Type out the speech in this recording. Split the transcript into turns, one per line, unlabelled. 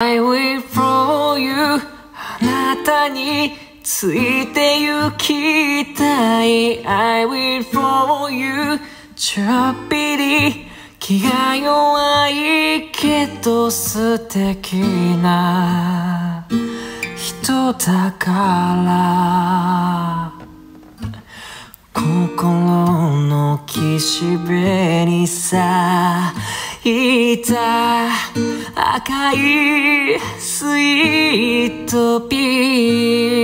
I will follow you. あなたについて行きたい。I will follow you. ちょっぴり気が弱いけど素敵な人だから。心の岸辺に咲いた。赤いスイートピー